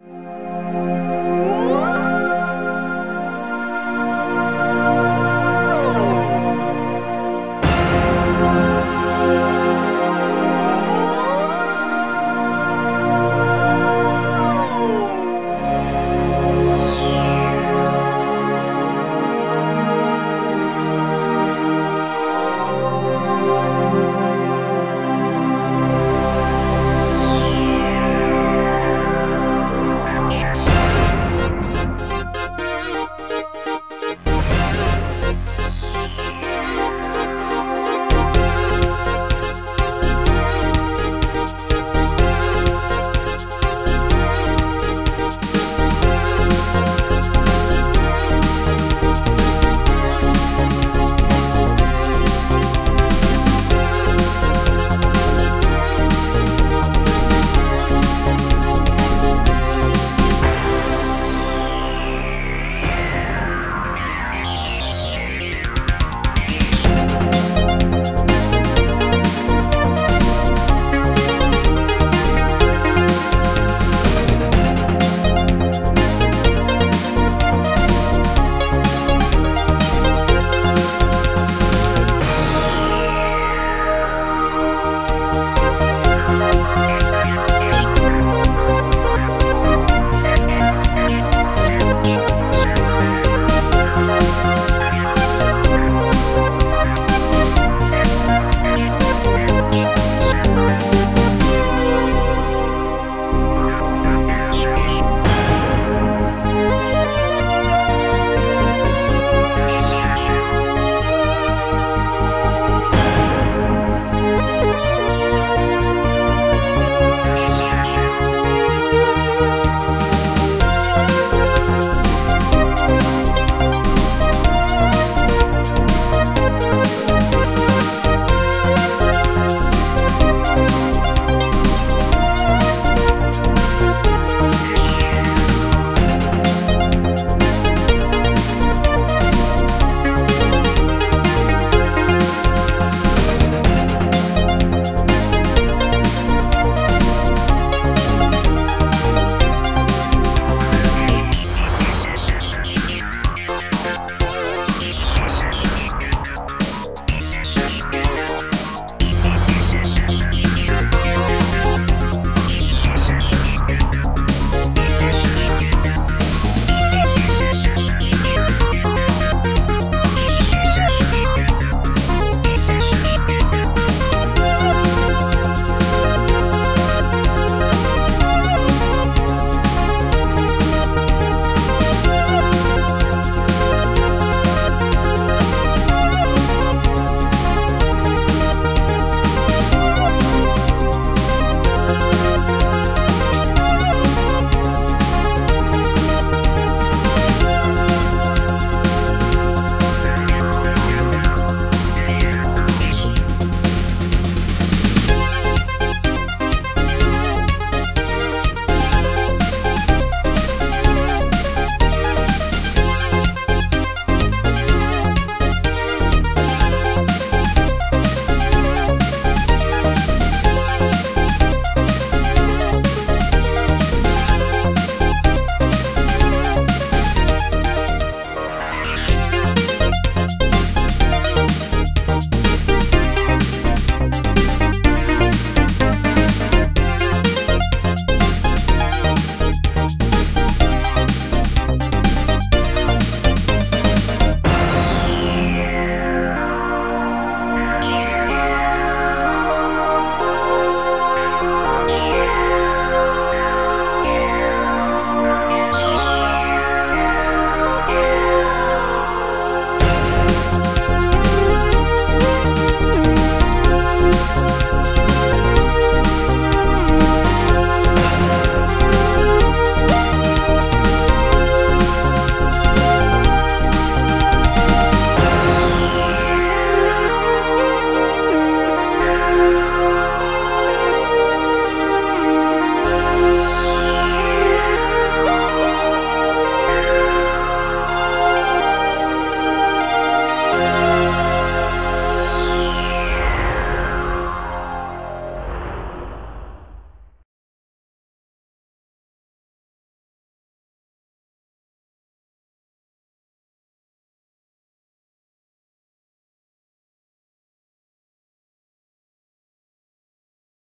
Música